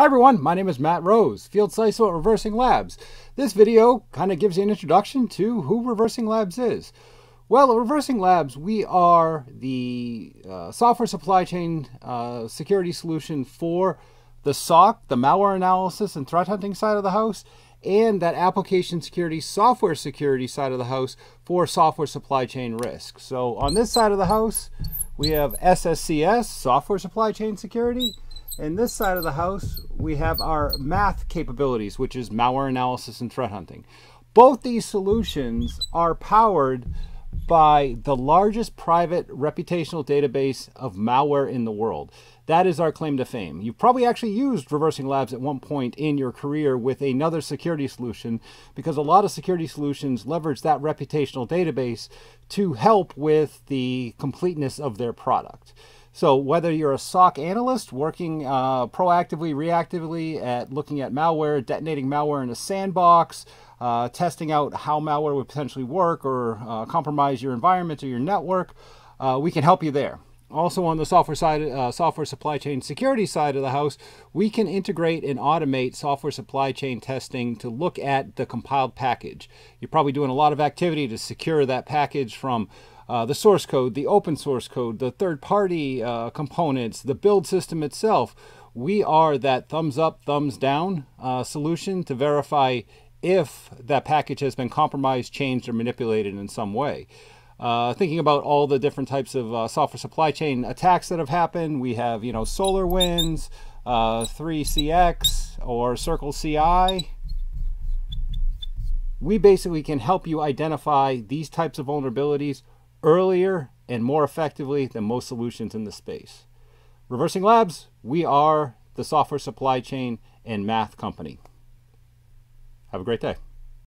Hi everyone, my name is Matt Rose, Field CISO at Reversing Labs. This video kind of gives you an introduction to who Reversing Labs is. Well, at Reversing Labs, we are the uh, software supply chain uh, security solution for the SOC, the malware analysis and threat hunting side of the house, and that application security, software security side of the house for software supply chain risk. So on this side of the house, we have SSCS, software supply chain security, in this side of the house, we have our math capabilities, which is malware analysis and threat hunting. Both these solutions are powered by the largest private reputational database of malware in the world. That is our claim to fame. You've probably actually used Reversing Labs at one point in your career with another security solution because a lot of security solutions leverage that reputational database to help with the completeness of their product. So whether you're a SOC analyst working uh, proactively, reactively at looking at malware, detonating malware in a sandbox, uh, testing out how malware would potentially work or uh, compromise your environment or your network, uh, we can help you there. Also on the software side, uh, software supply chain security side of the house, we can integrate and automate software supply chain testing to look at the compiled package. You're probably doing a lot of activity to secure that package from uh, the source code, the open source code, the third party uh, components, the build system itself. We are that thumbs up, thumbs down uh, solution to verify if that package has been compromised, changed, or manipulated in some way. Uh, thinking about all the different types of uh, software supply chain attacks that have happened, we have, you know, SolarWinds, uh, 3CX, or Circle CI. We basically can help you identify these types of vulnerabilities earlier and more effectively than most solutions in the space. Reversing Labs, we are the software supply chain and math company. Have a great day.